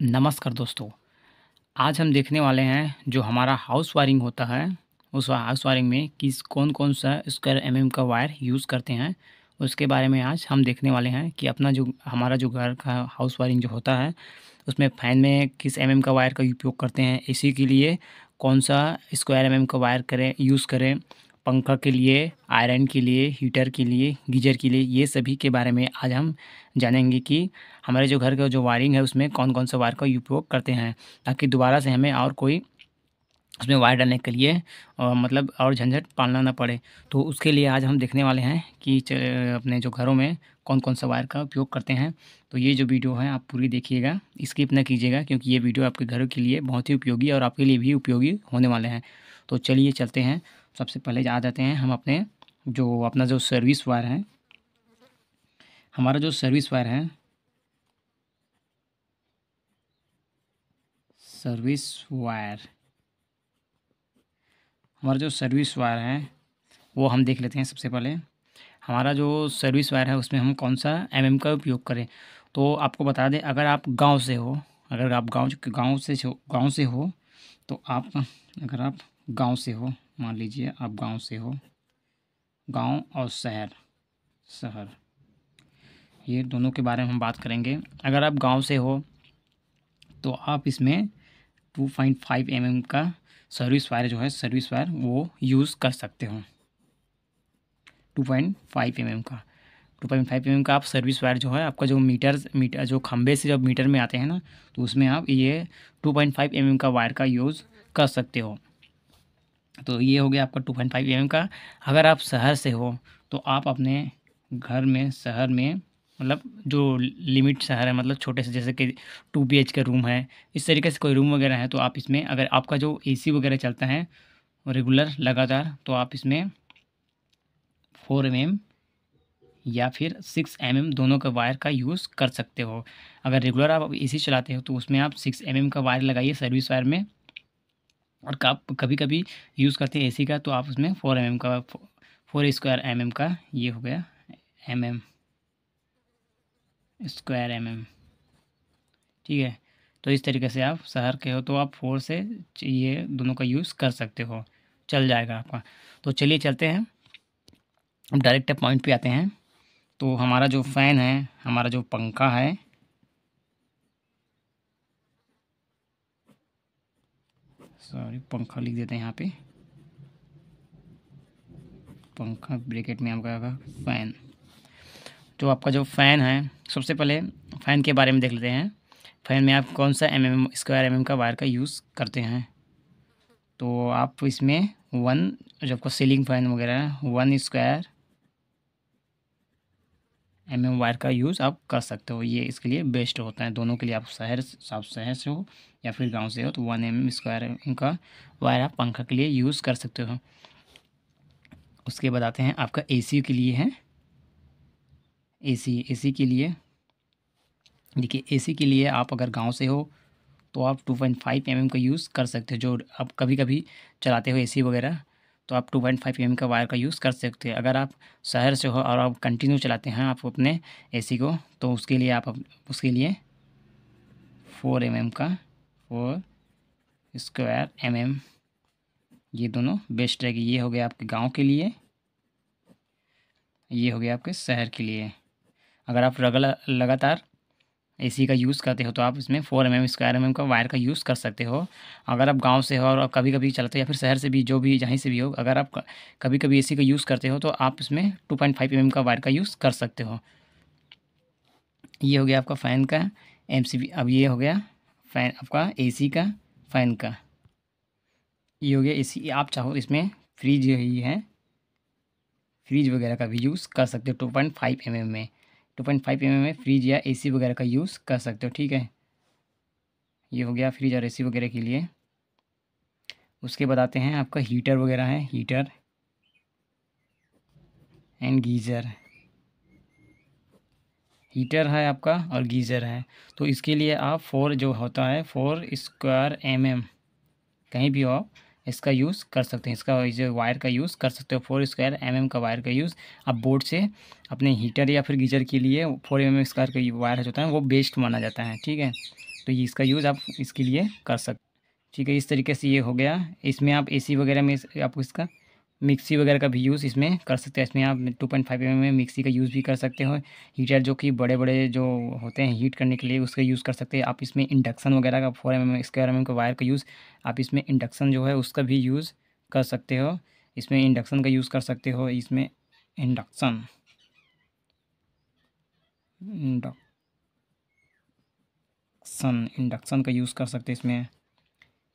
नमस्कार दोस्तों। आज हम देखने वाले हैं जो हमारा हाउस वायरिंग होता है, उस हाउस वायरिंग में किस कौन कौन सा स्क्वायर एमएम का वायर यूज़ करते हैं, उसके बारे में आज हम देखने वाले हैं कि अपना जो, हमारा जो घर का हाउस वायरिंग जो होता है, उसमें फ़ैन में किस एमएम का वायर का उपयोग करते हैं, इसी के लिए कौन सा स्क्वायर एमएम का वायर करें यूज़ करें पंखा के लिए आयरन के लिए हीटर के लिए, गीजर के लिए, ये सभी के बारे में आज हम जानेंगे कि हमारे जो घर का जो वायरिंग है, उसमें कौन कौन सा वायर का उपयोग करते हैं, ताकि दोबारा से हमें और कोई उसमें वायर डालने के लिए और मतलब और झंझट पालना ना पड़े। तो उसके लिए आज हम देखने वाले हैं कि अपने जो घरों में कौन कौन सा वायर का उपयोग करते हैं। तो ये जो वीडियो है, आप पूरी देखिएगा स्किप ना कीजिएगा, क्योंकि ये वीडियो आपके घरों के लिए बहुत ही उपयोगी और आपके लिए भी उपयोगी होने वाले हैं। तो चलिए चलते हैं सबसे पहले आ जाते हैं, हम अपने जो अपना जो सर्विस वायर है, हमारा जो सर्विस वायर है सर्विस वायर हमारा जो सर्विस वायर है, वो हम देख लेते हैं सबसे पहले। हमारा जो सर्विस वायर है, उसमें हम कौन सा एमएम का उपयोग करें? तो आपको बता दें, अगर आप गाँव से हो, अगर आप गाँव गाँव से गाँव से हो तो आप, अगर आप गाँव से हो मान लीजिए आप गाँव से हो। गाँव और शहर शहर। ये दोनों के बारे में हम बात करेंगे। अगर आप गाँव से हो तो आप इसमें two point five M M का सर्विस वायर जो है सर्विस वायर वो यूज़ कर सकते हो। Two point five M M का। टू पॉइंट फाइव एम का आप सर्विस वायर जो है, आपका जो मीटर मीटर जो खंबे से जब मीटर में आते हैं ना तो उसमें आप ये two point five M M का वायर का यूज़ कर सकते हो। तो ये हो गया आपका टू पॉइंट फाइव एम का। अगर आप शहर से हो तो आप अपने घर में, शहर में मतलब जो लिमिट शहर है मतलब छोटे से, जैसे कि टू बी एच का रूम है, इस तरीके से कोई रूम वगैरह है तो आप इसमें, अगर आपका जो एसी वगैरह चलता है रेगुलर लगातार तो आप इसमें फोर एम एम या फिर सिक्स एम एम दोनों का वायर का यूज़ कर सकते हो। अगर रेगुलर आप ए सी चलाते हो तो उसमें आप सिक्स एम एम का वायर लगाइए सर्विस वायर में। और कभी कभी यूज़ करते हैं सी का तो आप उसमें फोर एम का फोर स्क्वायर एम एम का, ये हो गया M M square M M ठीक है? तो इस तरीके से आप शहर के हो तो आप फोर से ये दोनों का यूज़ कर सकते हो, चल जाएगा आपका। तो चलिए चलते हैं, अब डायरेक्ट पॉइंट पे आते हैं। तो हमारा जो फ़ैन है, हमारा जो पंखा है सॉरी, पंखा लिख देते हैं यहाँ पे। पंखा ब्रैकेट में आपका फ़ैन। जो आपका जो फ़ैन है, सबसे पहले फ़ैन के बारे में देख लेते हैं। फ़ैन में आप कौन सा एम एम स्क्वायर एम का वायर का यूज़ करते हैं? तो आप इसमें वन जो आपका सीलिंग फ़ैन वगैरह one square M M wire का यूज़ आप कर सकते हो। ये इसके लिए बेस्ट होता है। दोनों के लिए आप शहर आप शहर से हो या फिर गाँव से हो तो वन एम स्क्वायर का वायर आप पंखा के लिए यूज़ कर सकते हो। उसके बाद आते हैं, आपका एसी के लिए है। एसी एसी के लिए। देखिए एसी के लिए आप अगर गाँव से हो तो आप two point five M M का यूज़ कर सकते हो, जो आप कभी कभी चलाते हो एसी वगैरह। तो आप 2.5 पॉइंट mm का वायर का यूज़ कर सकते हैं। अगर आप शहर से हो और आप कंटिन्यू चलाते हैं, आप अपने एसी को तो उसके लिए आप उसके लिए फोर एम mm का फोर स्क्वायर एम mm ये दोनों बेस्ट रहेगी। ये हो गया आपके गाँव के लिए, ये हो गया आपके शहर के लिए। अगर आप रगला, लगातार एसी का यूज़ करते हो तो आप इसमें four M M square M M का वायर का यूज़ कर सकते हो। अगर आप गाँव से हो और कभी कभी चलते हो या फिर शहर से भी, जो भी, जहीं से भी हो, अगर आप कभी कभी एसी का यूज़ करते हो तो आप इसमें two point five M M का वायर का यूज़ कर सकते हो। ये हो गया आपका फ़ैन का एम सी बी अब ये हो गया फ़ैन आपका ए सी का फ़ैन का। ये हो गया ए सी आप चाहो इसमें फ्रिज ही है। फ्रिज वगैरह का भी यूज़ कर सकते हो two point five M M में। टू पॉइंट फाइव एम में फ्रिज या एसी वगैरह का यूज़ कर सकते हो, ठीक है? ये हो गया फ्रिज और एसी वगैरह के लिए। उसके बाद आते हैं आपका हीटर वगैरह है, हीटर एंड गीज़र। हीटर है आपका और गीज़र है। तो इसके लिए आप फोर जो होता है फोर स्क्वायर एम एम कहीं भी हो इसका यूज़ कर सकते हैं। इसका जो वायर का यूज़ कर सकते हो। फोर स्क्वायर एम का वायर का यूज़ आप बोर्ड से अपने हीटर या फिर गीजर के लिए फोर एम स्क्वायर का वायर होता है, वो बेस्ट माना जाता है, ठीक है? तो इसका यूज़ आप इसके लिए कर सकते ठीक है, इस तरीके से ये हो गया। इसमें आप एसी वगैरह में आपको इसका मिक्सी वगैरह का भी यूज़ इसमें कर सकते हैं। इसमें आप टू पॉइंट फाइव एम में मिक्सी का यूज़ भी कर सकते हो। हीटर जो कि बड़े बड़े जो होते हैं हीट करने के लिए उसका यूज़ कर सकते हैं। आप इसमें इंडक्शन वगैरह का four M M, square M का वायर का यूज़, आप इसमें इंडक्शन जो है उसका भी यूज़ कर सकते हो। इसमें इंडक्शन का यूज़ कर सकते हो। इसमें इंडक्शन। इंडक्शन इंडक्शन का यूज़ कर सकते हैं इसमें।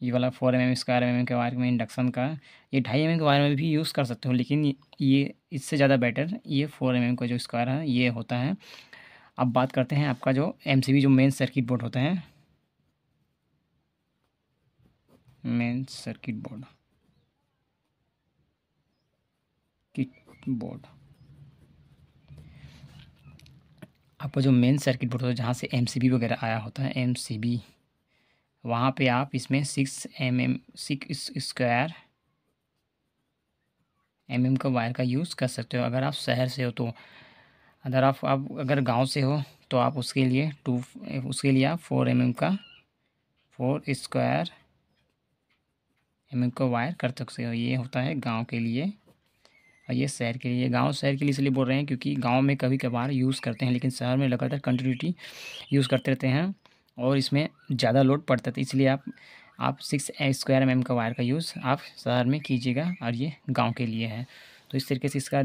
ये वाला four M M square M M के वायर में इंडक्शन का। ये ढाई एम एम के वायर में भी यूज़ कर सकते हो, लेकिन ये इससे ज़्यादा बेटर ये फोर एम एम का जो स्क्वायर है, ये होता है। अब बात करते हैं आपका जो एम सी बी जो मेन सर्किट बोर्ड होता है। Main circuit board kit board आपका जो मेन सर्किट बोर्ड होता है, जहाँ से एम सी बी वगैरह आया होता है एम सी बी वहाँ पे आप इसमें six M M six square M M का वायर का यूज़ कर सकते हो। अगर आप शहर से हो तो अगर आप आप अगर गाँव से हो तो आप उसके लिए टू उसके लिए आप फोर एम एम का फोर स्क्वायर एम एम का वायर कर सकते हो। ये होता है गाँव के लिए और ये शहर के लिए। गाँव शहर के लिए इसलिए बोल रहे हैं क्योंकि गाँव में कभी कभार यूज़ करते हैं, लेकिन शहर में लगातार कंटिन्यूटी यूज़ करते रहते हैं। और इसमें ज़्यादा लोड पड़ता तो इसलिए आप आप सिक्स स्क्वायर एम का वायर का यूज़ आप शहर में कीजिएगा और ये गाँव के लिए है। तो इस तरीके से इसका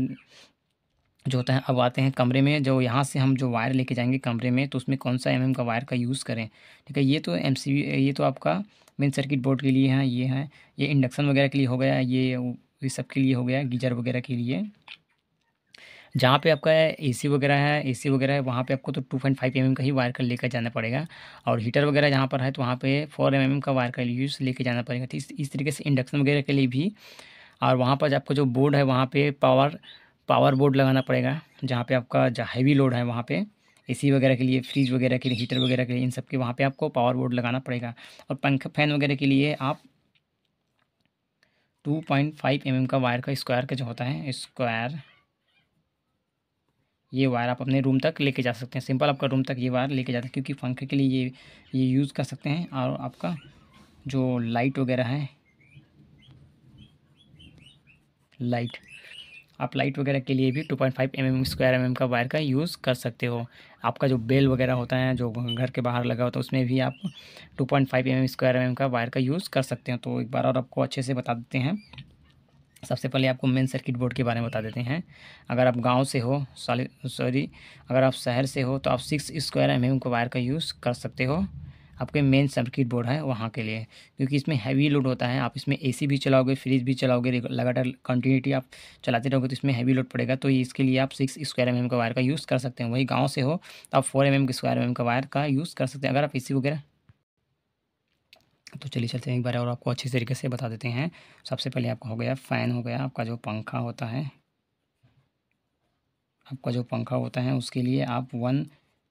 जो होता है, अब आते हैं कमरे में, जो यहाँ से हम जो वायर लेके जाएँगे कमरे में तो उसमें कौन सा एम का वायर का यूज़ करें? ठीक है, ये तो एमसीबी ये तो आपका मेन सर्किट बोर्ड के लिए है, ये है, ये इंडक्शन वगैरह के लिए हो गया, ये ये सब के लिए हो गया, गीजर वगैरह के लिए। जहाँ पे आपका एसी वगैरह है एसी वगैरह है, वहाँ पे आपको तो टू पॉइंट फाइव एम का ही वायर का लेकर जाना पड़ेगा। और हीटर वगैरह जहाँ पर है तो वहाँ पे फोर एम का वायर का यूज़ लेके जाना पड़ेगा। तो इस इस तरीके से इंडक्शन वगैरह के लिए भी और वहाँ पर आपका जो बोर्ड है, वहाँ पर पावर पावर बोर्ड लगाना पड़ेगा, जहाँ पर आपका हैवी लोड है, वहाँ पर एसी वगैरह के लिए फ्रिज वगैरह के लिए हीटर वगैरह के लिए, इन सब के वहाँ पे आपको पावर बोर्ड लगाना पड़ेगा। और पंखा फ़ैन वगैरह के लिए आप टू पॉइंट फाइव एम का वायर का स्क्वायर का जो होता है स्क्वायर ये वायर आप अपने रूम तक लेके जा सकते हैं। सिंपल आपका रूम तक ये वायर लेके जाते हैं, क्योंकि पंखे के लिए ये ये यूज़ कर सकते हैं। और आपका जो लाइट वगैरह है, लाइट, आप लाइट वगैरह के लिए भी two point five M M square M M का वायर का यूज़ कर सकते हो। आपका जो बेल वगैरह होता है, जो घर के बाहर लगा होता है, उसमें भी आप two point five M M square M M का वायर का यूज़ कर सकते हैं। तो एक बार और आपको अच्छे से बता देते हैं। सबसे पहले आपको मेन सर्किट बोर्ड के बारे में बता देते हैं। अगर आप गाँव से हो सॉरी अगर आप शहर से हो तो आप six square M M wire का यूज़ कर सकते हो। आपके मेन सर्किट बोर्ड है वहाँ के लिए। क्योंकि इसमें हैवी लोड होता है, आप इसमें एसी भी चलाओगे फ्रिज भी चलाओगे लगातार कंटिन्यूटी आप चलाते रहोगे तो इसमें हैवी लोड पड़ेगा। तो इसके लिए आप सिक्स स्क्वायर एम का वायर का यूज़ कर सकते हैं। वही गाँव से हो तो आप फोर एम एम के स्क्वायर एम का वायर का यूज़ कर सकते हैं। अगर आप एसी वगैरह तो चलिए चलते हैं एक बार और आपको अच्छी तरीके से बता देते हैं। सबसे पहले आपका हो गया फ़ैन हो गया, आपका जो पंखा होता है, आपका जो पंखा होता है, उसके लिए आप वन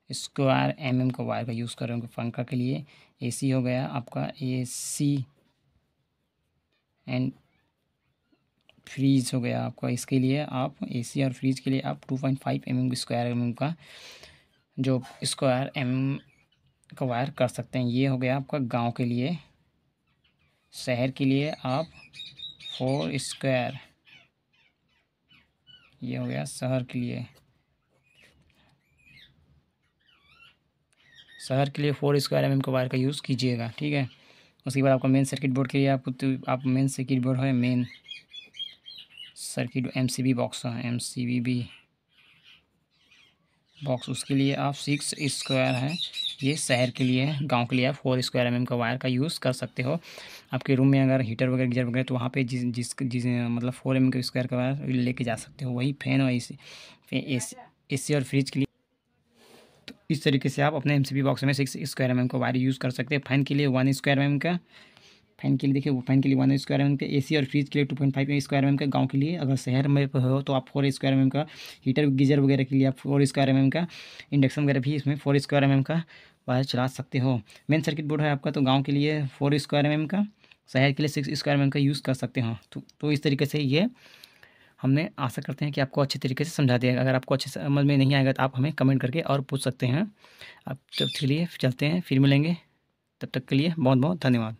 स्क्वायर एम एम का वायर का यूज़ करेंगे पंखा के लिए। एसी हो गया आपका, एसी एंड फ्रीज हो गया आपका। इसके लिए आप एसी और फ्रीज के लिए आप two point five M M square M M का जो स्क्वायर एम का वायर कर सकते हैं। ये हो गया आपका गाँव के लिए शहर के लिए आप फोर स्क्वायर ये हो गया शहर के लिए। शहर के लिए फोर स्क्वायर एम एम का वायर का यूज़ कीजिएगा, ठीक है? उसके बाद आपका मेन सर्किट बोर्ड के लिए आपको तो आप मेन सर्किट बोर्ड है main circuit M C B box है M C B B box उसके लिए आप सिक्स स्क्वायर है। ये शहर के लिए, गाँव के लिए फोर स्क्वायर एम का वायर का यूज़ कर सकते हो। आपके रूम में अगर हीटर वगैरह, गीजर वगैरह तो वहाँ पे जिस जिस जिस मतलब फोर एम के स्क्वायर का वायर लेके जा सकते हो। वही फ़ैन और ए सी और फ्रिज के लिए। तो इस तरीके से आप अपने एम बॉक्स में सिक्स स्क्वायर एम का वायर यूज़ कर सकते हैं। फ़ैन के लिए वन स्क्वायर एम का। फ़ैन के लिए देखिए फ़ैन के लिए वन स्क्वायर एम एम का एसी और फ्रिज के लिए two point five square M का गाँव के लिए अगर शहर में हो तो आप फोर स्क्वायर एम एम का हीटर गीजर वगैरह के लिए आप फोर स्क्वायर एम एम का इंडक्शन वगैरह भी इसमें फोर स्क्वायर एम एम का वायर चला सकते हो। मेन सर्किट बोर्ड है आपका तो गाँव के लिए फोर स्क्वायर एम एम का शहर के लिए सिक्स स्क्वायर एम का यूज़ कर सकते हो। तो, तो इस तरीके से ये हमने आशा करते हैं कि आपको अच्छे तरीके से समझा दिया अगर आपको अच्छे समझ में नहीं आएगा तो आप हमें कमेंट करके और पूछ सकते हैं। आप जब चलिए चलते हैं फिर मिलेंगे। तब तक के लिए बहुत बहुत धन्यवाद।